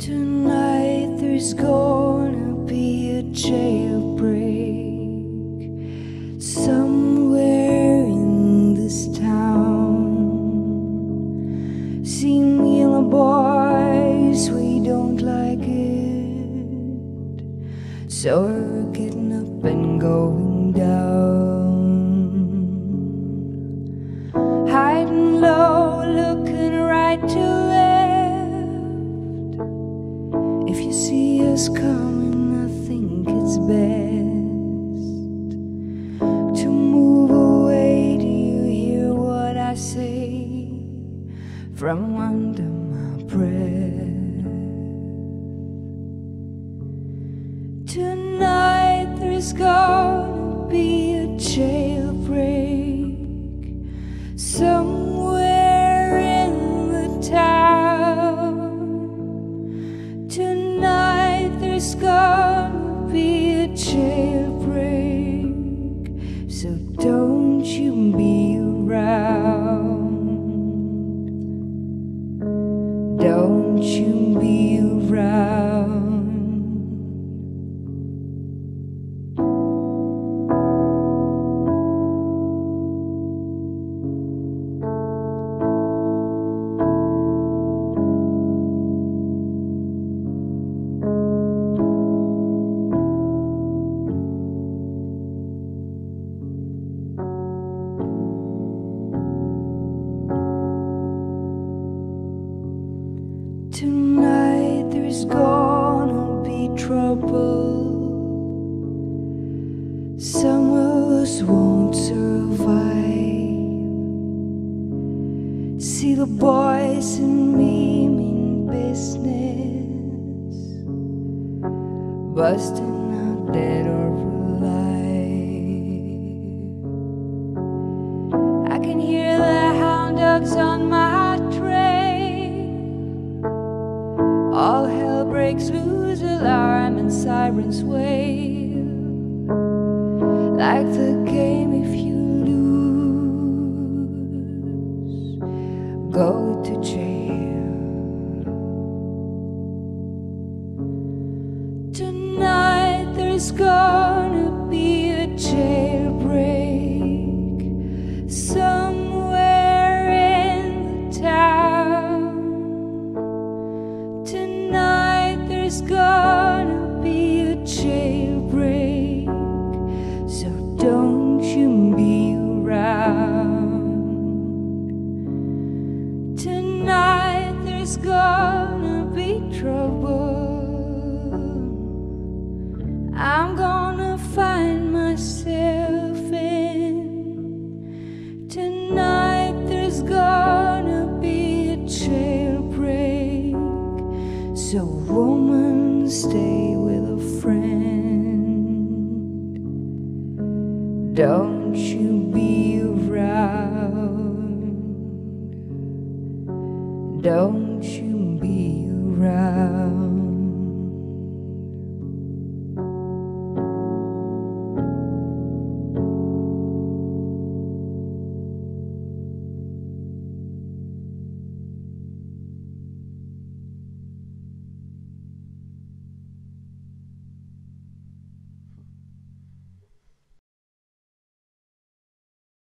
Tonight there's gonna be a jailbreak somewhere in this town. See me and the boys, we don't like it, so we're getting up and going down. If you see us coming, I think it's best to move away. Do you hear what I say from under my breath? Tonight there's gonna be a jailbreak Tonight there's gonna be trouble. Some of us won't survive. See the boys and me mean business, busting out dead or alive. I can hear the hound dogs on my All hell breaks loose, alarm and sirens wail. Like the game, if you lose, go to jail. Tonight there's gonna there's gonna be trouble. I'm gonna find myself in. Tonight there's gonna be a jailbreak. So, woman, stay with a friend. Don't you be around don't you be around.